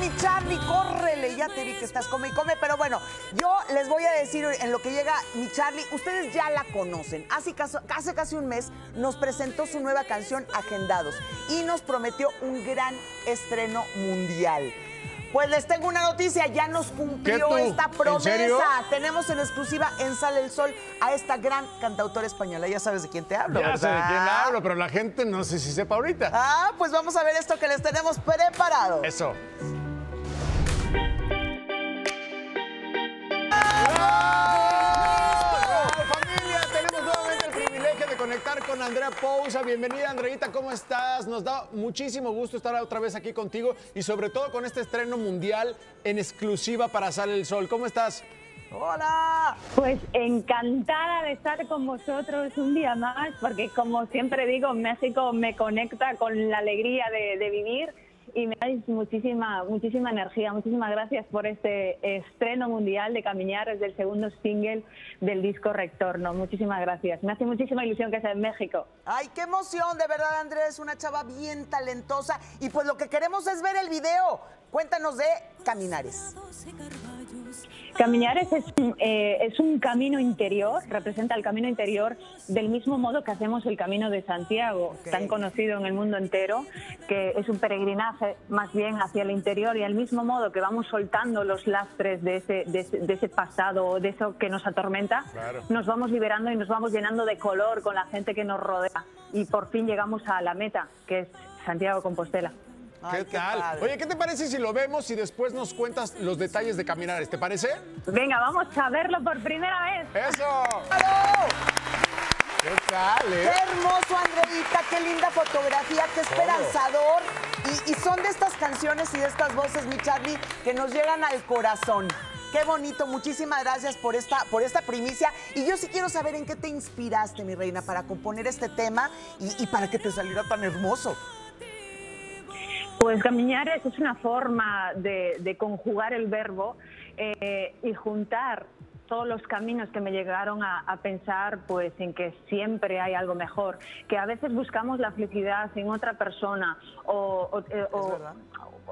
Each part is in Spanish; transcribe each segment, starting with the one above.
Mi Charlie, córrele. Ya te vi que estás come y come, pero bueno, yo les voy a decir en lo que llega mi Charlie, ustedes ya la conocen. Hace, hace casi un mes nos presentó su nueva canción Agendados y nos prometió un gran estreno mundial. Pues les tengo una noticia, ya nos cumplió esta promesa. Tenemos en exclusiva en Sale el Sol a esta gran cantautora española. Ya sabes de quién te hablo, ya sé de quién hablo, pero la gente no sé si sepa ahorita. Ah, pues vamos a ver esto que les tenemos preparado. Eso. Con Andrea Pousa. Bienvenida, Andreita, ¿cómo estás? Nos da muchísimo gusto estar otra vez aquí contigo y sobre todo con este estreno mundial en exclusiva para Sale el Sol. ¿Cómo estás? Hola. Pues encantada de estar con vosotros un día más, porque como siempre digo, México me conecta con la alegría de vivir y me dais muchísima, muchísima energía. Muchísimas gracias por este estreno mundial de Caminar, es del segundo single del disco Rectorno. Muchísimas gracias. Me hace muchísima ilusión que sea en México. Ay, qué emoción, de verdad, Andrés, una chava bien talentosa. Y pues lo que queremos es ver el video. Cuéntanos de Caminares. Caminares es, eh, es un camino interior, representa el camino interior del mismo modo que hacemos el Camino de Santiago, tan conocido en el mundo entero, que es un peregrinaje más bien hacia el interior y al mismo modo que vamos soltando los lastres de ese, de ese, pasado, de eso que nos atormenta, nos vamos liberando y nos vamos llenando de color con la gente que nos rodea. Y por fin llegamos a la meta, que es Santiago Compostela. ¿Qué, tal? Oye, ¿qué te parece si lo vemos y después nos cuentas los detalles de Caminares? ¿Te parece? Venga, vamos a verlo por primera vez. ¡Eso! ¿Qué tal, eh? Qué hermoso, Andreita, qué linda fotografía, qué esperanzador. Y, son de estas canciones y de estas voces, mi Charlie, que nos llegan al corazón. Qué bonito, muchísimas gracias por esta, por esta primicia. Y yo sí quiero saber en qué te inspiraste, mi reina, para componer este tema y, y para que te saliera tan hermoso. Pues caminar es una forma de, conjugar el verbo eh, y juntar todos los caminos que me llegaron a, pensar pues en que siempre hay algo mejor, que a veces buscamos la felicidad en otra persona o, o, eh,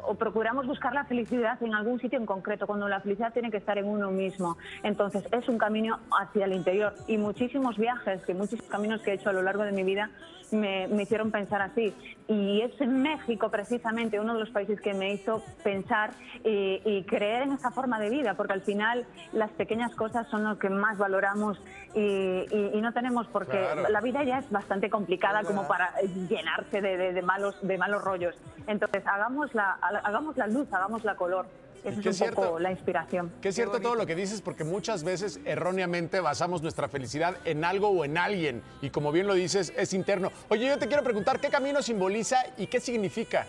o procuramos buscar la felicidad en algún sitio en concreto, cuando la felicidad tiene que estar en uno mismo. Entonces es un camino hacia el interior y muchísimos viajes, que muchos caminos que he hecho a lo largo de mi vida me, hicieron pensar así. Y es en México precisamente uno de los países que me hizo pensar y, creer en esa forma de vida, porque al final las pequeñas cosas son lo que más valoramos y, no tenemos, porque la vida ya es bastante complicada como para llenarse de, malos, de malos rollos. Entonces hagamos la, hagamos la luz, hagamos la color. Esa es, un poco la inspiración. Que es cierto todo lo que dices, porque muchas veces erróneamente basamos nuestra felicidad en algo o en alguien. Y como bien lo dices, es interno. Oye, yo te quiero preguntar, ¿qué camino simboliza y qué significa?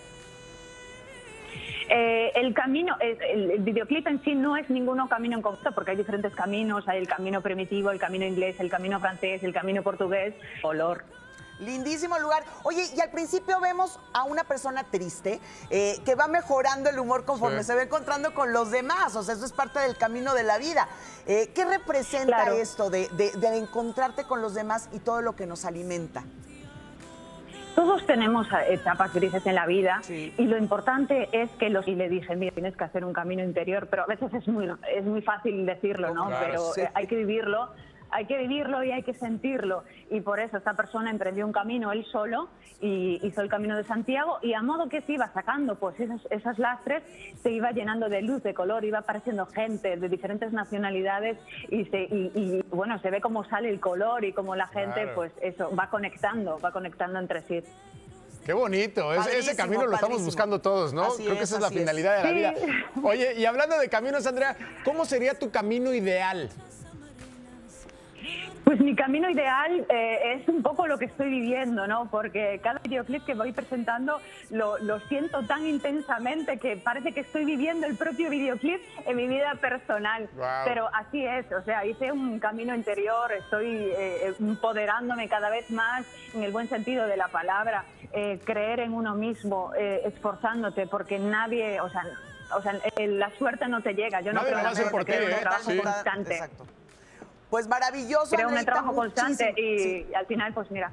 Eh, el camino, el, videoclip en sí no es ninguno camino en concreto, porque hay diferentes caminos, hay el camino primitivo, el camino inglés, el camino francés, el camino portugués, olor. Lindísimo lugar. Oye, y al principio vemos a una persona triste eh, que va mejorando el humor conforme se va encontrando con los demás. O sea, eso es parte del camino de la vida. Eh, ¿Qué representa esto de, encontrarte con los demás y todo lo que nos alimenta? Todos tenemos etapas grises en la vida y lo importante es que los... Y le dije, mira, tienes que hacer un camino interior, pero a veces es muy, es muy fácil decirlo, ¿no? pero eh, hay que vivirlo hay que vivirlo y hay que sentirlo. Y por eso esta persona emprendió un camino él solo y hizo el camino de Santiago y a modo que se iba sacando pues esas, lastres, se iba llenando de luz, de color, iba apareciendo gente de diferentes nacionalidades y, se, y, bueno, se ve cómo sale el color y cómo la gente pues eso va conectando, va conectando entre sí. Qué bonito, ese camino lo estamos buscando todos, ¿no? Creo que esa es la finalidad de la vida. Oye, y hablando de caminos, Andrea, ¿cómo sería tu camino ideal? Pues mi camino ideal eh, es un poco lo que estoy viviendo, ¿no? Porque cada videoclip que voy presentando lo, siento tan intensamente que parece que estoy viviendo el propio videoclip en mi vida personal. Pero así es, o sea, hice un camino interior, estoy eh, empoderándome cada vez más en el buen sentido de la palabra, eh, creer en uno mismo, esforzándote, porque nadie, o sea, o sea, la suerte no te llega. Yo no creo que un trabajo constante. Pues maravilloso. Creo un trabajo constante y, al final, pues mira.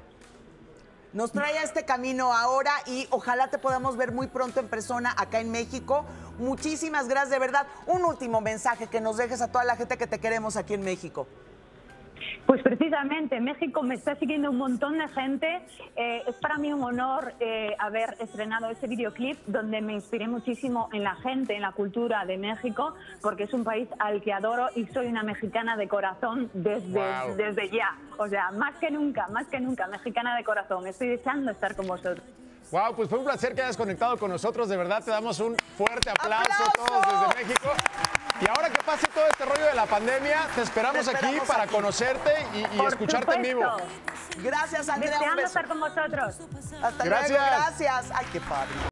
Nos trae a este camino ahora y ojalá te podamos ver muy pronto en persona acá en México. Muchísimas gracias, de verdad. Un último mensaje que nos dejes a toda la gente que te queremos aquí en México. Pues precisamente, México me está siguiendo un montón de gente. Eh, es para mí un honor eh, haber estrenado ese videoclip donde me inspiré muchísimo en la gente, en la cultura de México, porque es un país al que adoro y soy una mexicana de corazón desde, Wow. desde ya. O sea, más que nunca, más que nunca, mexicana de corazón. Estoy deseando estar con vosotros. Wow, pues fue un placer que hayas conectado con nosotros. De verdad, te damos un fuerte aplauso, ¡Aplausos! todos desde México. Pase todo este rollo de la pandemia, te esperamos, Te esperamos aquí para aquí. conocerte y, escucharte en vivo. Gracias, Andrea. Un Deseando beso. estar con vosotros. Hasta Gracias. luego. Gracias. Ay, qué padre.